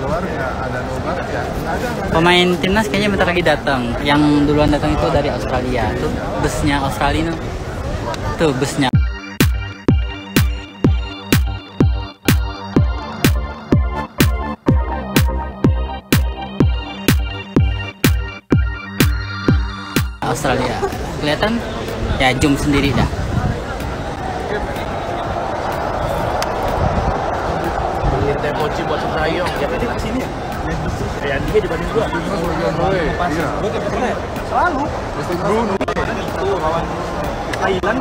luar nggak ada nobar ya ada Pemain timnas kayaknya bentar lagi datang. Yang duluan datang itu dari Australia. Tuh busnya Australia. Tuh busnya. Australia. Kelihatan? Ya zoom sendiri dah. Teh mochi buat Sintayong ya kan dia ke sini ya ya dia dibanding gua. Iya selalu. Mesti Bruno tuh lawan Thailand.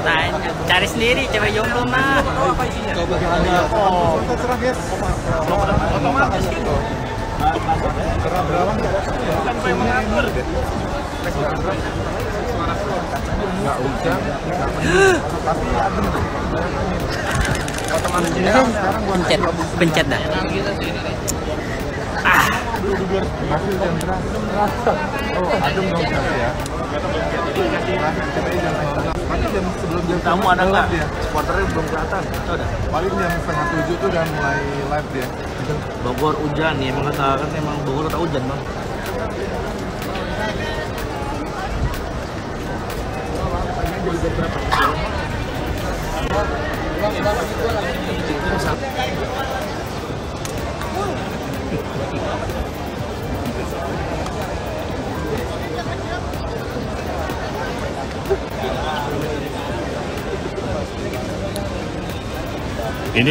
Nah, cari sendiri cewek jomblo mah. apa isinya ada oh kita serah guys otomatis. gitu serah berawan kan kayak mengatur nggak hujan tapi adem ya sekarang gua Pencet, pencet dah. masih hujan deras oh adem dong ya? Jam sebelum jam kamu ada nggak? dia. Supporternya belum kelihatan. Tuh ada paling jam setengah tujuh tuh udah mulai live dia. Bogor hujan nih emang kata kan emang Bogor kata hujan bang Ini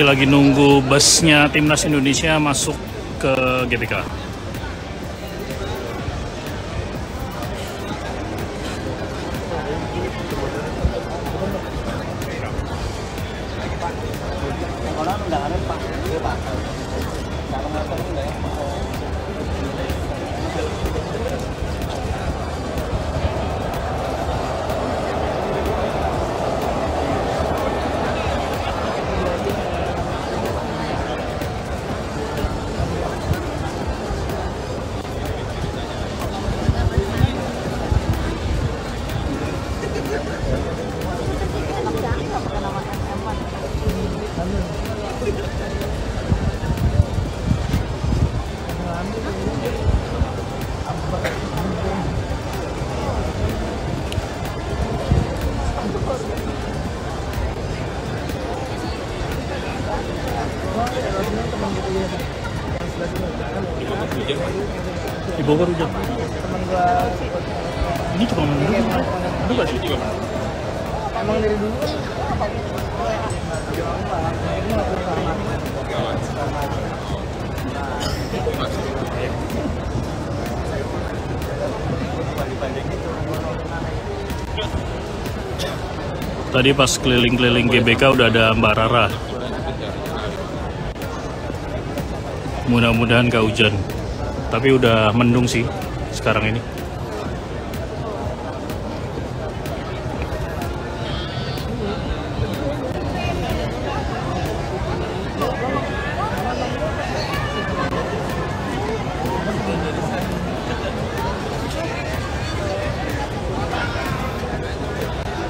lagi nunggu busnya timnas Indonesia masuk ke GBK. Di Bogor hujan. Ini cuma mendung. Mendung gak sih? Tadi pas keliling-keliling GBK udah ada Mbak Rara. Mudah-mudahan gak hujan. Tapi udah mendung sih sekarang ini.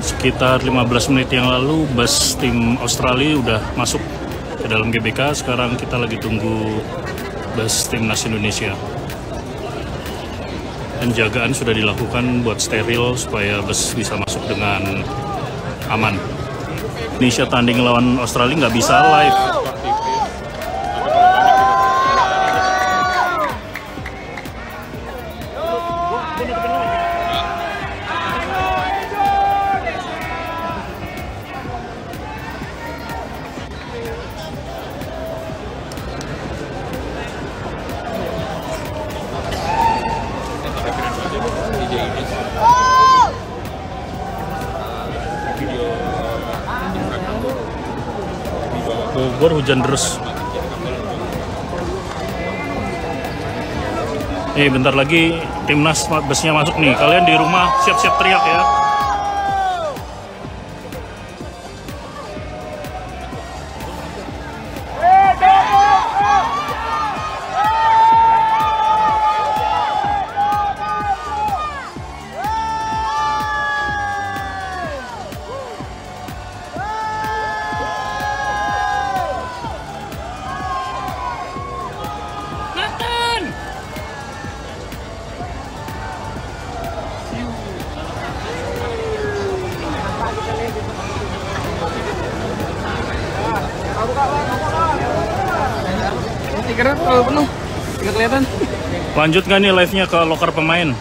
Sekitar 15 menit yang lalu bus tim Australia udah masuk ke dalam GBK. Sekarang kita lagi tunggu bus timnas Indonesia. Penjagaan sudah dilakukan buat steril supaya bus bisa masuk dengan aman. Indonesia tanding lawan Australia nggak bisa live. Bogor hujan terus. Nih bentar lagi timnas busnya masuk nih. Kalian di rumah siap-siap teriak ya. Parkirnya terlalu penuh. Nggak kelihatan. Lanjut nggak nih live-nya ke loker pemain?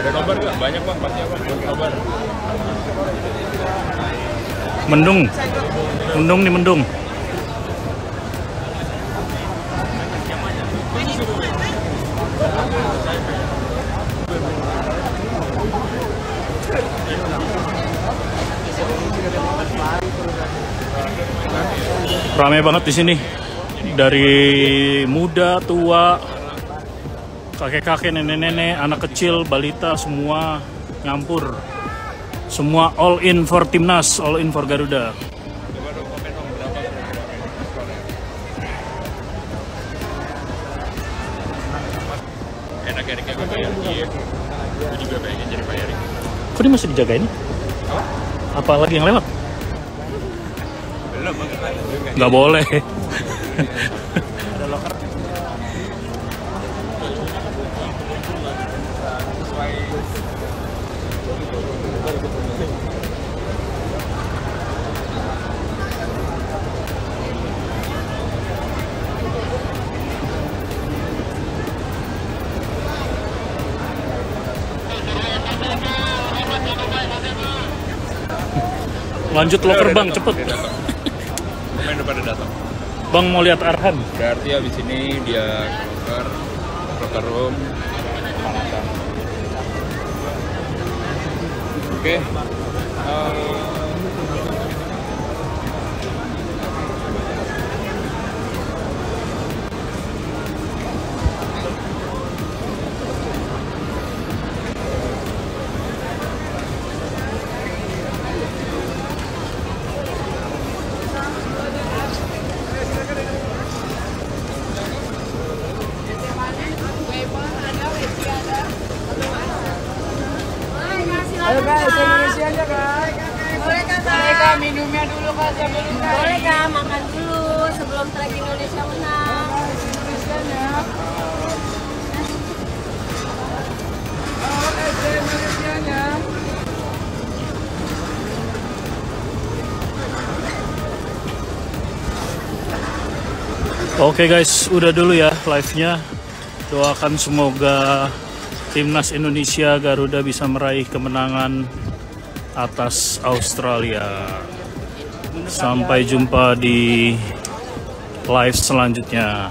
Ada nobar nggak? Banyak bang, pasti apa? Nobar. Mendung. Mendung nih mendung. Ramai banget di sini. Dari muda, tua, kakek-kakek, nenek-nenek, anak kecil, balita, semua nyampur. Semua all in for timnas, all in for Garuda. Enak Erik ya Pak Erik. Iya. Gue juga pengen jadi. Kok dia masih dijagain? Apa lagi yang lewat? Nggak boleh. Lanjut loker bang, cepet. Pada datang. Bang mau lihat Arhan. Berarti habis ini dia loker, loker room. Oke. Eh, Ayo guys, Indonesia aja guys. Boleh kak, Boleh kak, minumnya dulu kak. Sebelum Boleh kak, makan dulu sebelum trek Indonesia menang. Oke guys, udah dulu ya live-nya. Doakan semoga timnas Indonesia Garuda bisa meraih kemenangan atas Australia. Sampai jumpa di live selanjutnya.